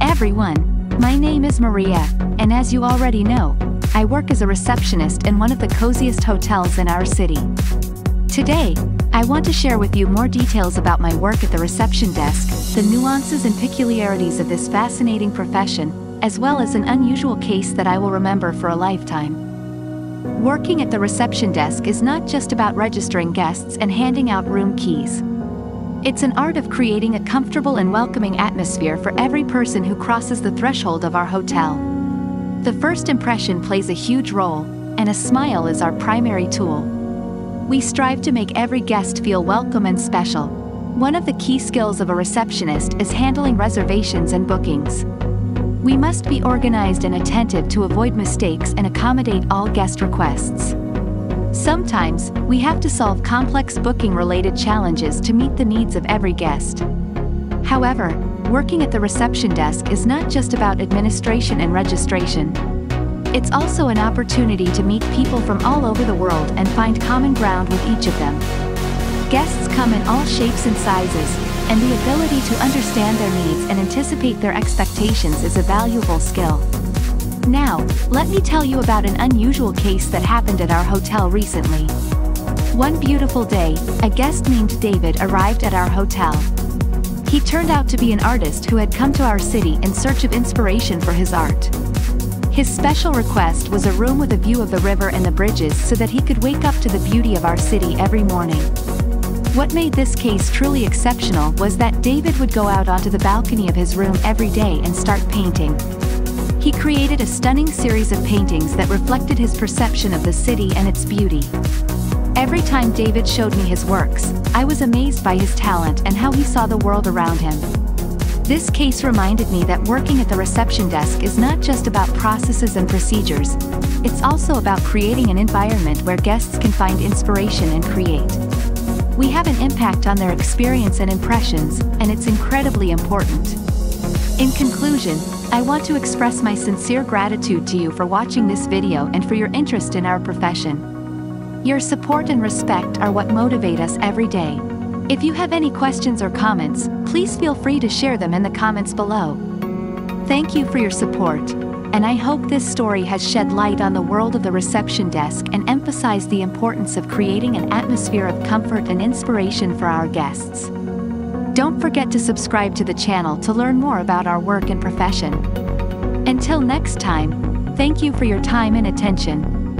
Everyone, my name is Maria, and as you already know, I work as a receptionist in one of the coziest hotels in our city. Today, I want to share with you more details about my work at the reception desk, the nuances and peculiarities of this fascinating profession, as well as an unusual case that I will remember for a lifetime. Working at the reception desk is not just about registering guests and handing out room keys. It's an art of creating a comfortable and welcoming atmosphere for every person who crosses the threshold of our hotel. The first impression plays a huge role, and a smile is our primary tool. We strive to make every guest feel welcome and special. One of the key skills of a receptionist is handling reservations and bookings. We must be organized and attentive to avoid mistakes and accommodate all guest requests. Sometimes, we have to solve complex booking-related challenges to meet the needs of every guest. However, working at the reception desk is not just about administration and registration. It's also an opportunity to meet people from all over the world and find common ground with each of them. Guests come in all shapes and sizes, and the ability to understand their needs and anticipate their expectations is a valuable skill. Now, let me tell you about an unusual case that happened at our hotel recently. One beautiful day, a guest named David arrived at our hotel. He turned out to be an artist who had come to our city in search of inspiration for his art. His special request was a room with a view of the river and the bridges so that he could wake up to the beauty of our city every morning. What made this case truly exceptional was that David would go out onto the balcony of his room every day and start painting. He created a stunning series of paintings that reflected his perception of the city and its beauty. Every time David showed me his works, I was amazed by his talent and how he saw the world around him. This case reminded me that working at the reception desk is not just about processes and procedures, it's also about creating an environment where guests can find inspiration and create. We have an impact on their experience and impressions, and it's incredibly important. In conclusion, I want to express my sincere gratitude to you for watching this video and for your interest in our profession. Your support and respect are what motivate us every day. If you have any questions or comments, please feel free to share them in the comments below. Thank you for your support, and I hope this story has shed light on the world of the reception desk and emphasized the importance of creating an atmosphere of comfort and inspiration for our guests. Don't forget to subscribe to the channel to learn more about our work and profession. Until next time, thank you for your time and attention.